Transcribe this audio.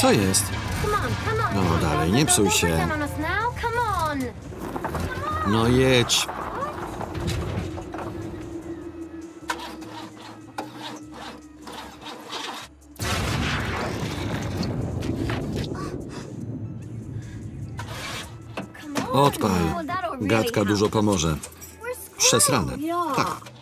Co jest? No dalej, nie psuj się. No jedź. Odpal. Gadka dużo pomoże. Przesrane. Tak.